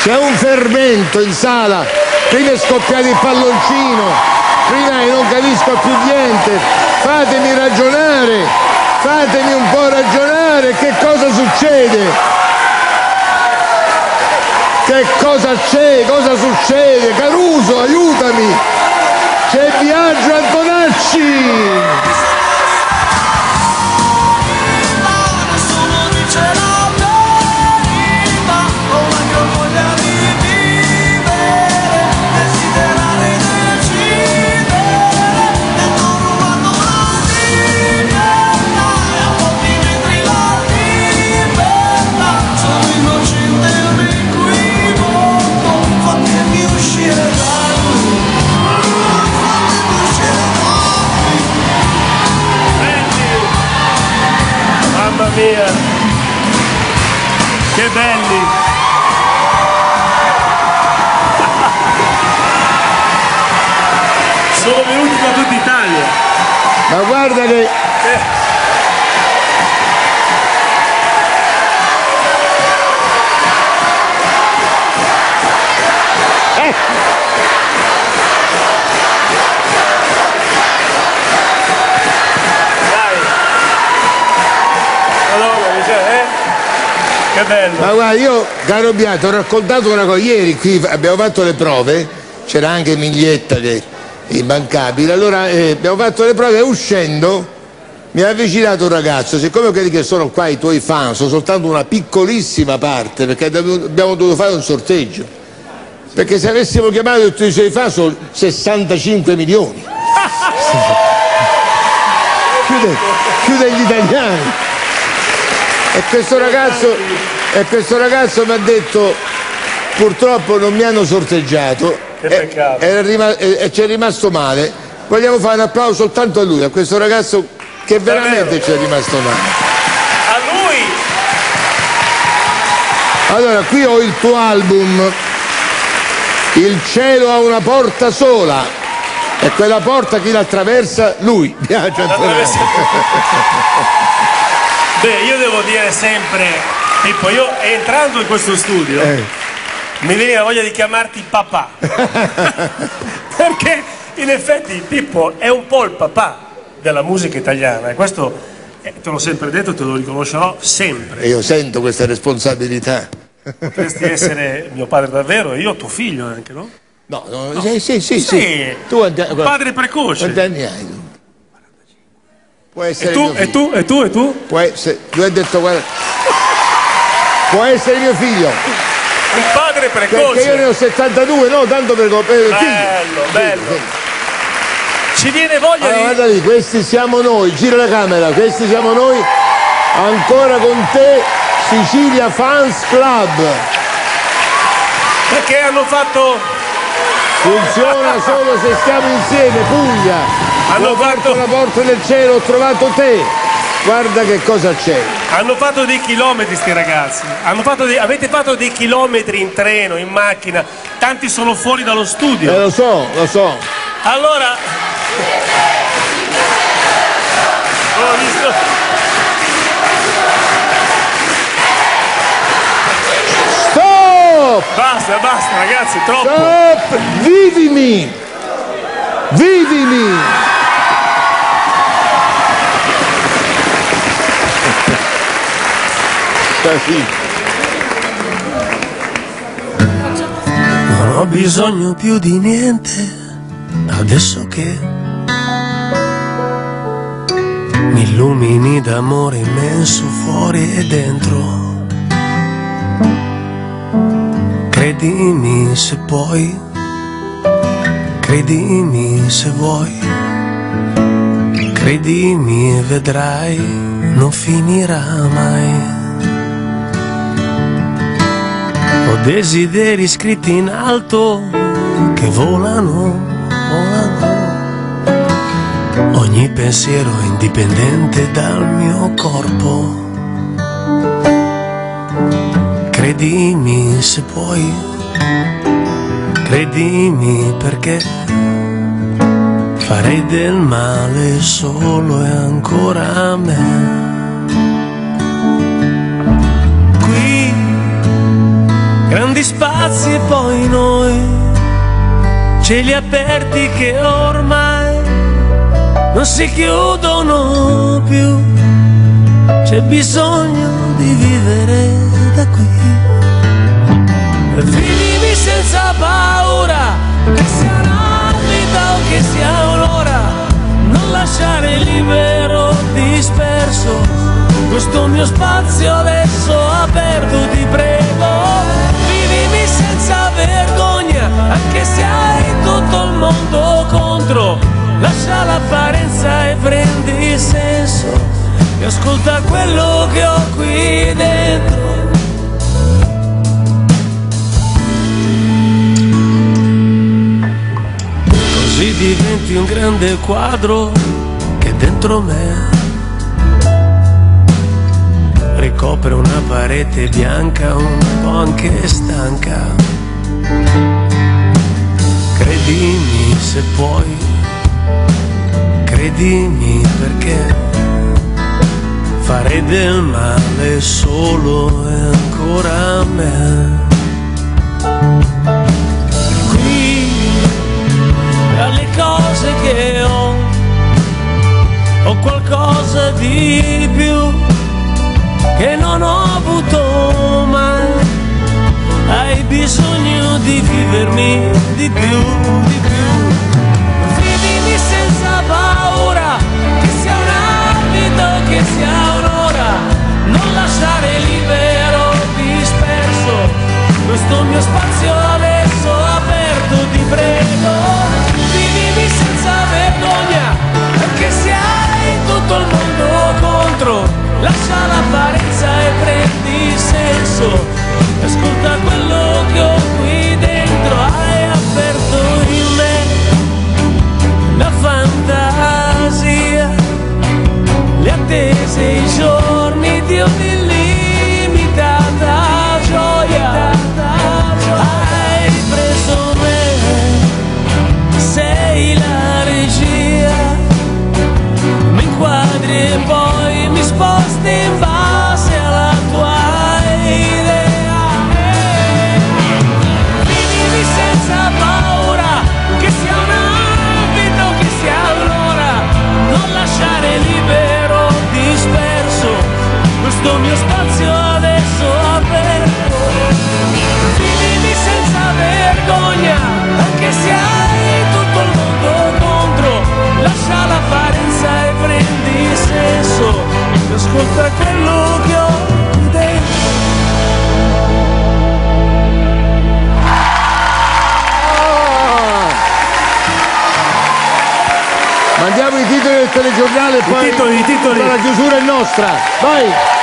C'è un fermento in sala. Prima è scoppiato il palloncino. Prima non capisco più niente. Fatemi ragionare. Fatemi un po' ragionare. Che cosa succede? Che cosa c'è? Cosa succede? Caruso, aiutami! C'è Biagio Antonacci! Mia! Che belli! Sono venuti da tutta Italia! Ma guarda che... Eh. Che bello. Ma guarda, io, caro Bianco, ho raccontato una cosa. Ieri qui abbiamo fatto le prove, c'era anche Miglietta che è immancabile. Allora eh, abbiamo fatto le prove e uscendo mi ha avvicinato un ragazzo. Siccome quelli che sono qua i tuoi fan sono soltanto una piccolissima parte, perché abbiamo dovuto fare un sorteggio. Perché se avessimo chiamato tutti i suoi fan sono 65 milioni. chiude, chiude gli italiani. E questo ragazzo, e questo ragazzo mi ha detto purtroppo non mi hanno sorteggiato e, e, ci è rimasto male. Vogliamo fare un applauso soltanto a lui, a questo ragazzo che veramente ci è rimasto male. A lui! Allora, qui ho il tuo album. Il cielo ha una porta sola. E quella porta chi la attraversa? Lui, Antonelli. Beh, io devo dire sempre, Pippo, io entrando in questo studio eh. mi viene la voglia di chiamarti papà. Perché in effetti Pippo è un po' il papà della musica italiana e questo eh, te l'ho sempre detto, te lo riconoscerò sempre. E io sento questa responsabilità. Potresti essere mio padre davvero e io tuo figlio anche, no? No, no, no. Sì, sì, sì, sì. Tu, padre precoce. Quanti anni hai? Può essere e tu, e tu, e tu, e tu? Può essere, tu hai detto guarda, può essere mio figlio. Un padre precoce. Perché io ne ho 72, no, tanto per, per bello, figlio. bello. Ci viene voglia allora, di... Guarda lì, questi siamo noi, gira la camera, questi siamo noi, ancora con te, Sicilia Fans Club. Perché hanno fatto... Funziona solo se stiamo insieme, Puglia. Hanno fatto la porta del cielo, ho trovato te. Guarda che cosa c'è. Hanno fatto dei chilometri sti ragazzi. Fatto dei... avete fatto dei chilometri in treno, in macchina. Tanti sono fuori dallo studio. Eh, lo so, lo so. Allora. Ho visto. Stop! Basta, basta ragazzi, troppo. Stop! Vivimi! Vivimi! Sì. Non ho bisogno più di niente adesso che mi illumini d'amore immenso fuori e dentro. Credimi se puoi, credimi se vuoi, credimi e vedrai, non finirà mai. Ho desideri scritti in alto che volano, volano. Ogni pensiero è indipendente dal mio corpo. Credimi se puoi, credimi perché farei del male solo e ancora a me. Cieli aperti che ormai non si chiudono più, c'è bisogno di vivere da qui. Vivimi senza paura, che sia una vita o che sia un'ora, non lasciare libero, disperso questo mio spazio adesso aperto mondo contro lascia l'apparenza e prendi il senso e ascolta quello che ho qui dentro così diventi un grande quadro che dentro me ricopre una parete bianca un po' anche stanca. Credimi se puoi, credimi perché fare del male solo è ancora a me. Qui, tra le cose che ho, ho qualcosa di più che non ho avuto di vivermi di più, di più. Vivimi senza paura, che sia un abito, che sia un'ora, non lasciare libero, Mandiamo i titoli del telegiornale e poi titoli, i titoli. la chiusura è nostra. Vai!